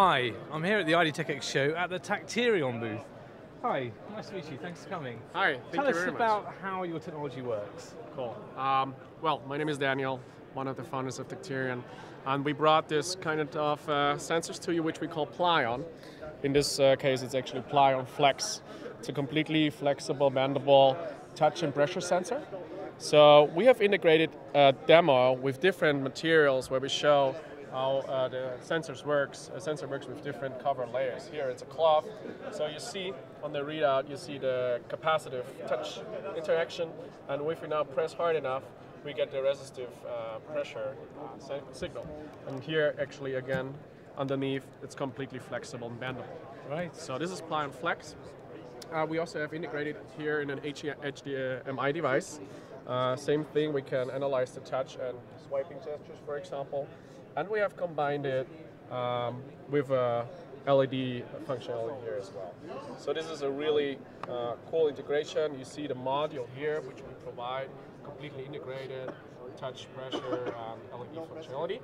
Hi, I'm here at the IDTechEx show at the Tacterion booth. Hi, nice to meet you. Thanks for coming. Hi, thank Tell you us about much. how your technology works. Cool. Um, well, my name is Daniel, one of the founders of Tacterion, and we brought this kind of uh, sensors to you, which we call Plyon. In this uh, case, it's actually Plyon Flex. It's a completely flexible, bendable touch and pressure sensor. So we have integrated a demo with different materials where we show how uh, the sensors works. A sensor works with different cover layers. Here it's a cloth. So you see on the readout, you see the capacitive touch interaction, and if we now press hard enough, we get the resistive uh, pressure uh, signal. And here, actually, again, underneath, it's completely flexible and bendable. Right. So this is Plyon Flex. Uh, we also have integrated here in an HDMI device. Uh, same thing, we can analyze the touch and swiping gestures, for example. And we have combined it um, with a LED functionality here as well. So this is a really uh, cool integration. You see the module here, which we provide, completely integrated, touch, pressure, and LED functionality.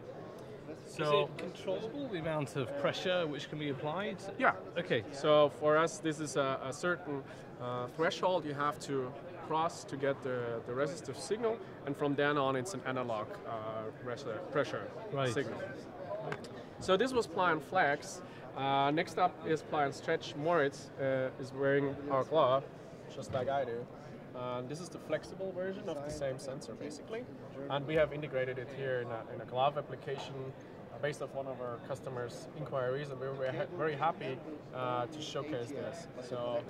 Is it controllable, the amount of pressure which can be applied? Yeah. Okay. So for us, this is a, a certain uh, threshold you have to cross to get the, the resistive signal, and from then on, it's an analog uh, pressure, pressure Right. signal. So this was Plyon Flex. Uh, next up is Plyon Stretch. Moritz uh, is wearing our glove, just like I do. Uh, this is the flexible version of the same sensor, basically. And we have integrated it here in a, in a glove application uh, based off one of our customers' inquiries, and we were very happy uh, to showcase this. So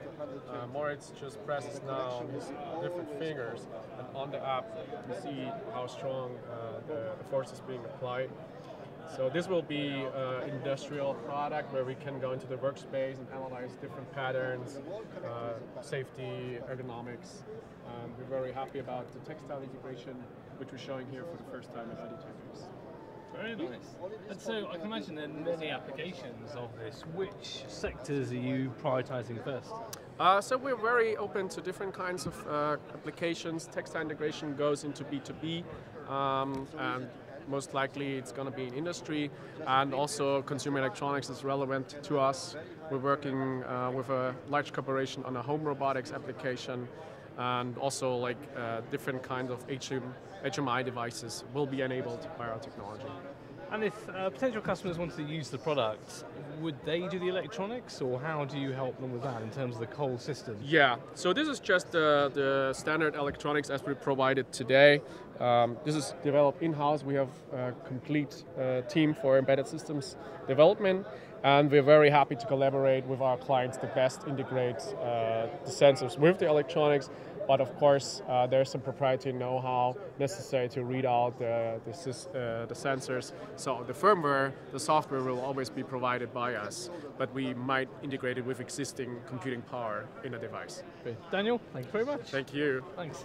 uh, Moritz just presses now his different fingers, and on the app, you see how strong uh, the, the force is being applied. So this will be an industrial product where we can go into the workspace and analyze different patterns, uh, safety, ergonomics. Um, we're very happy about the textile integration, which we're showing here for the first time at IDTechEx. Very nice. And so I can imagine there are many applications of this. Which sectors are you prioritizing first? Uh, so we're very open to different kinds of uh, applications. Textile integration goes into B2B, um, and most likely it's going to be in industry, and also consumer electronics is relevant to us. We're working uh, with a large corporation on a home robotics application, and also like uh, different kinds of HM, HMI devices will be enabled by our technology. And if uh, potential customers wanted to use the product, would they do the electronics, or how do you help them with that in terms of the whole system? Yeah, so this is just the, the standard electronics as we provided today. Um, this is developed in-house. We have a complete uh, team for embedded systems development, and we're very happy to collaborate with our clients to best integrate uh, the sensors with the electronics. But of course, uh, there's some proprietary know-how necessary to read out the, the, uh, the sensors. So the firmware, the software will always be provided by us, but we might integrate it with existing computing power in a device. Daniel, thank you very much. Thank you. Thanks.